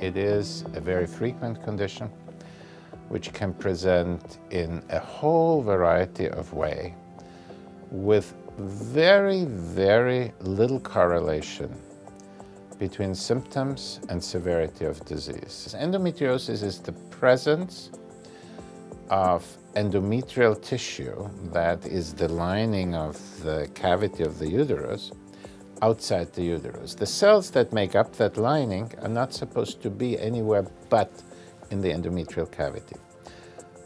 It is a very frequent condition which can present in a whole variety of way with very, very little correlation between symptoms and severity of disease. Endometriosis is the presence of endometrial tissue, that is the lining of the cavity of the uterus, outside the uterus. The cells that make up that lining are not supposed to be anywhere but in the endometrial cavity.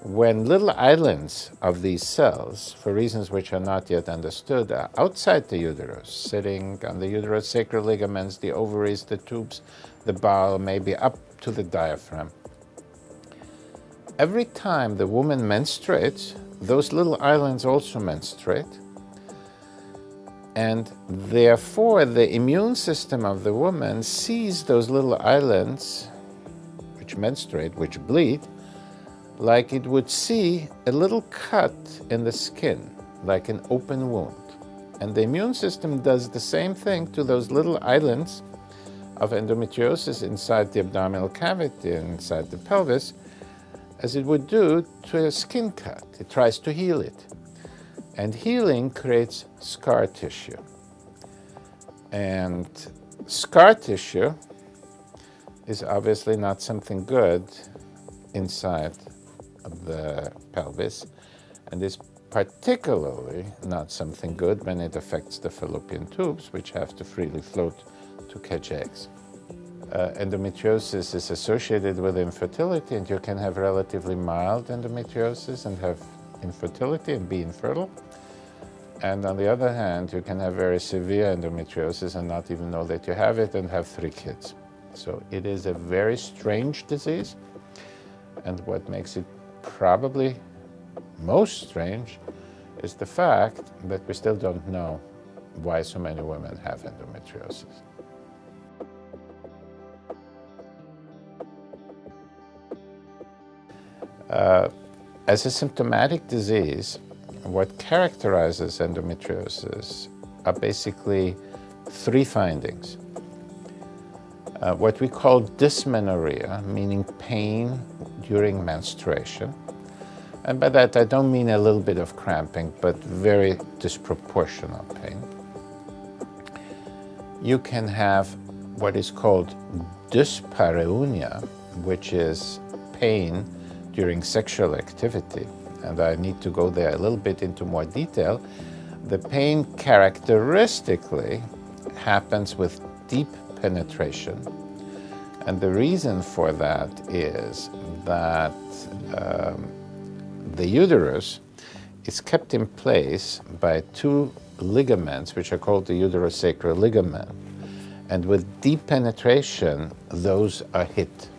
When little islands of these cells, for reasons which are not yet understood, are outside the uterus, sitting on the uterosacral ligaments, the ovaries, the tubes, the bowel, maybe up to the diaphragm. Every time the woman menstruates, those little islands also menstruate. And therefore, the immune system of the woman sees those little islands, which menstruate, which bleed, like it would see a little cut in the skin, like an open wound. And the immune system does the same thing to those little islands of endometriosis inside the abdominal cavity and inside the pelvis as it would do to a skin cut. It tries to heal it. And healing creates scar tissue. And scar tissue is obviously not something good inside of the pelvis and is particularly not something good when it affects the fallopian tubes, which have to freely float to catch eggs. Uh, endometriosis is associated with infertility, and you can have relatively mild endometriosis and have infertility and be infertile. And on the other hand, you can have very severe endometriosis and not even know that you have it and have three kids. So it is a very strange disease. And what makes it probably most strange is the fact that we still don't know why so many women have endometriosis. Uh, as a symptomatic disease, what characterizes endometriosis are basically three findings. Uh, what we call dysmenorrhea, meaning pain during menstruation. And by that, I don't mean a little bit of cramping, but very disproportional pain. You can have what is called dyspareunia, which is pain during sexual activity. And I need to go there a little bit into more detail. The pain characteristically happens with deep penetration and the reason for that is that um, the uterus is kept in place by two ligaments, which are called the uterosacral ligament. And with deep penetration, those are hit.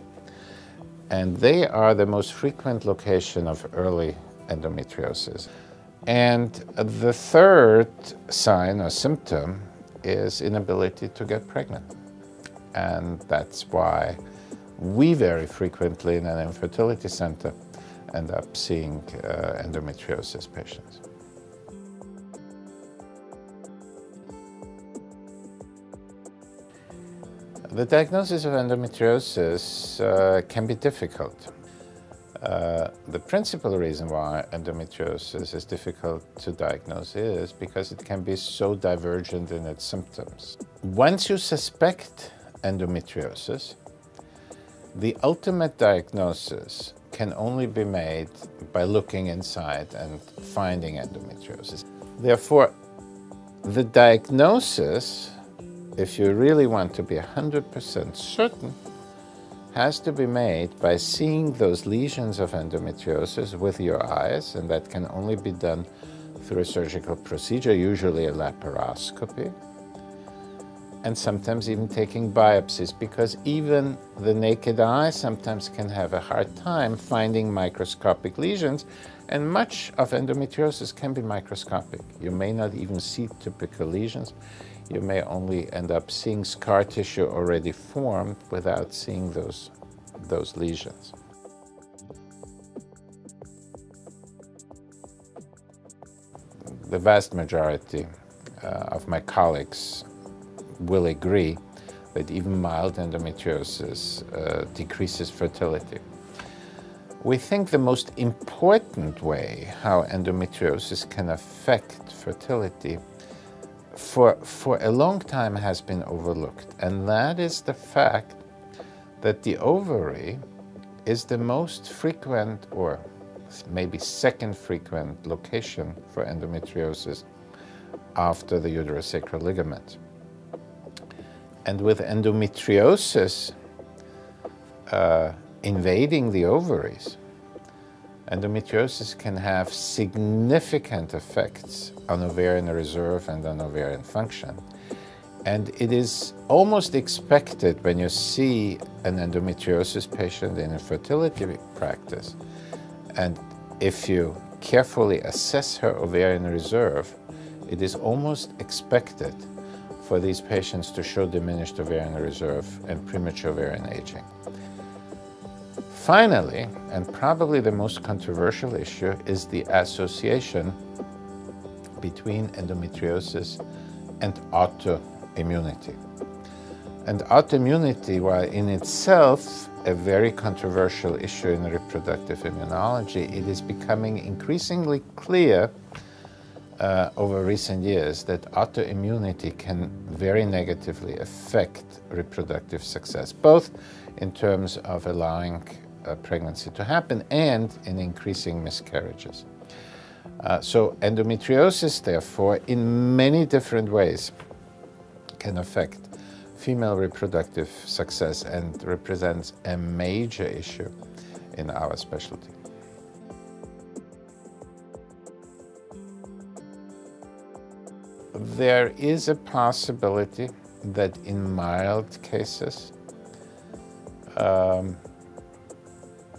And they are the most frequent location of early endometriosis. And the third sign or symptom is inability to get pregnant. And that's why we very frequently in an infertility center end up seeing uh, endometriosis patients. The diagnosis of endometriosis uh, can be difficult. Uh, the principal reason why endometriosis is difficult to diagnose is because it can be so divergent in its symptoms. Once you suspect endometriosis, the ultimate diagnosis can only be made by looking inside and finding endometriosis. Therefore, the diagnosis, if you really want to be 100% certain, has to be made by seeing those lesions of endometriosis with your eyes, and that can only be done through a surgical procedure, usually a laparoscopy and sometimes even taking biopsies because even the naked eye sometimes can have a hard time finding microscopic lesions and much of endometriosis can be microscopic. You may not even see typical lesions. You may only end up seeing scar tissue already formed without seeing those, those lesions. the vast majority uh, of my colleagues will agree that even mild endometriosis uh, decreases fertility. We think the most important way how endometriosis can affect fertility for, for a long time has been overlooked, and that is the fact that the ovary is the most frequent or maybe second frequent location for endometriosis after the uterosacral ligament. And with endometriosis uh, invading the ovaries, endometriosis can have significant effects on ovarian reserve and on ovarian function. And it is almost expected when you see an endometriosis patient in a fertility practice, and if you carefully assess her ovarian reserve, it is almost expected for these patients to show diminished ovarian reserve and premature ovarian aging. Finally, and probably the most controversial issue, is the association between endometriosis and autoimmunity. And autoimmunity, while in itself a very controversial issue in reproductive immunology, it is becoming increasingly clear uh, over recent years that autoimmunity can very negatively affect reproductive success, both in terms of allowing a pregnancy to happen and in increasing miscarriages. Uh, so endometriosis, therefore, in many different ways can affect female reproductive success and represents a major issue in our specialty. There is a possibility that in mild cases, um,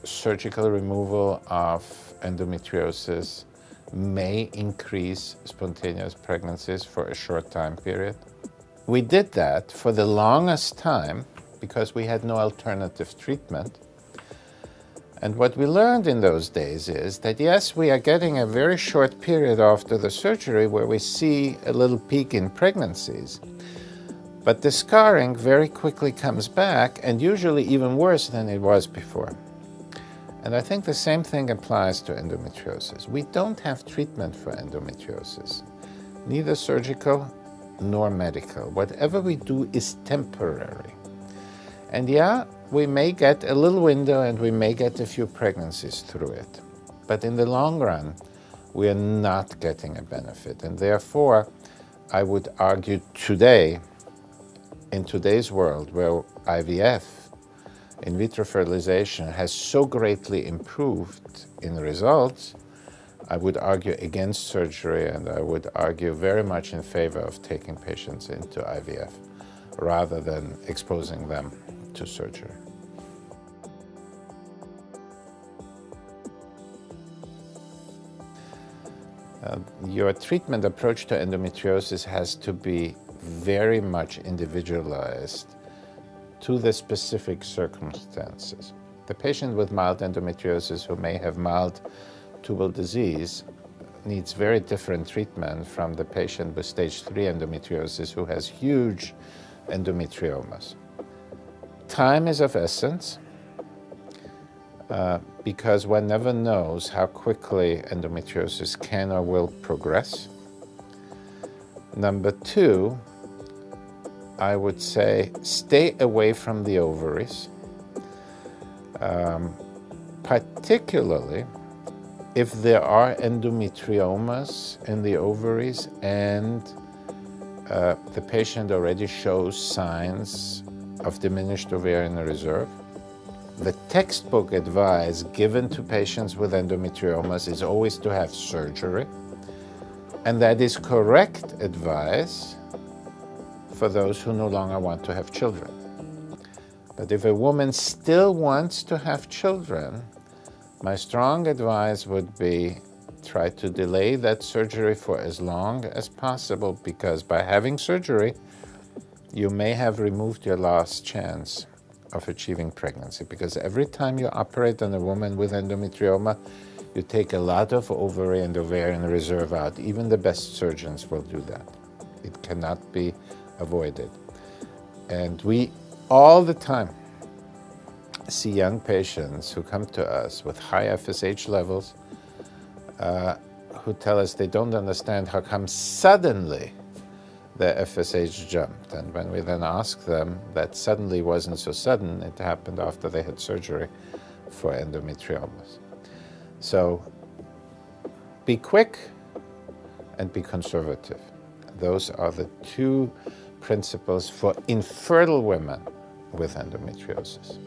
surgical removal of endometriosis may increase spontaneous pregnancies for a short time period. We did that for the longest time because we had no alternative treatment. And what we learned in those days is that yes, we are getting a very short period after the surgery where we see a little peak in pregnancies. But the scarring very quickly comes back and usually even worse than it was before. And I think the same thing applies to endometriosis. We don't have treatment for endometriosis, neither surgical nor medical. Whatever we do is temporary. And yeah, we may get a little window and we may get a few pregnancies through it. But in the long run, we are not getting a benefit. And therefore, I would argue today, in today's world where IVF in vitro fertilization has so greatly improved in results, I would argue against surgery and I would argue very much in favor of taking patients into IVF rather than exposing them to surgery. Uh, your treatment approach to endometriosis has to be very much individualized to the specific circumstances. The patient with mild endometriosis who may have mild tubal disease needs very different treatment from the patient with stage 3 endometriosis who has huge endometriomas. Time is of essence uh, because one never knows how quickly endometriosis can or will progress. Number two, I would say stay away from the ovaries, um, particularly if there are endometriomas in the ovaries and uh, the patient already shows signs of diminished ovarian reserve. The textbook advice given to patients with endometriomas is always to have surgery, and that is correct advice for those who no longer want to have children. But if a woman still wants to have children, my strong advice would be try to delay that surgery for as long as possible because by having surgery, you may have removed your last chance of achieving pregnancy because every time you operate on a woman with endometrioma, You take a lot of ovary and ovarian reserve out. Even the best surgeons will do that. It cannot be avoided. And we all the time see young patients who come to us with high FSH levels uh, who tell us they don't understand how come suddenly the FSH jumped. And when we then ask them, that suddenly wasn't so sudden, it happened after they had surgery for endometriomas. So be quick and be conservative. Those are the two principles for infertile women with endometriosis.